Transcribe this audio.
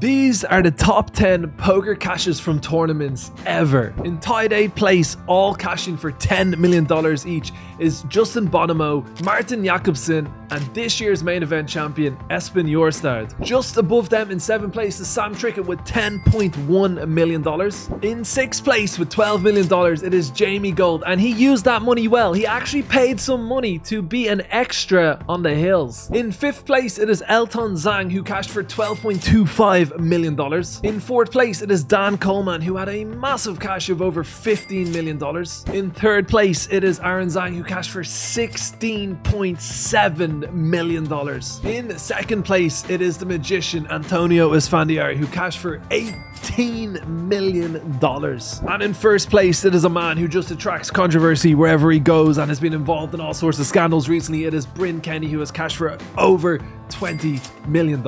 These are the top 10 poker cashes from tournaments ever. In tied 8th place, all cashing for $10 million each, is Justin Bonomo, Martin Jacobson, and this year's main event champion, Espen Jorstad. Just above them in 7th place is Sam Trickett with $10.1 million. In 6th place with $12 million, it is Jamie Gold, and he used that money well. He actually paid some money to be an extra on the hills. In 5th place, it is Elton Zhang, who cashed for $12.25 million. In fourth place, it is Dan Colman, who had a massive cash of over $15 million. In third place, it is Aaron Zhang, who cashed for $16.7 million. In second place, it is the magician Antonio Esfandiari, who cashed for $18 million. And in first place, it is a man who just attracts controversy wherever he goes and has been involved in all sorts of scandals recently. It is Bryn Kenney, who has cashed for over $20 million.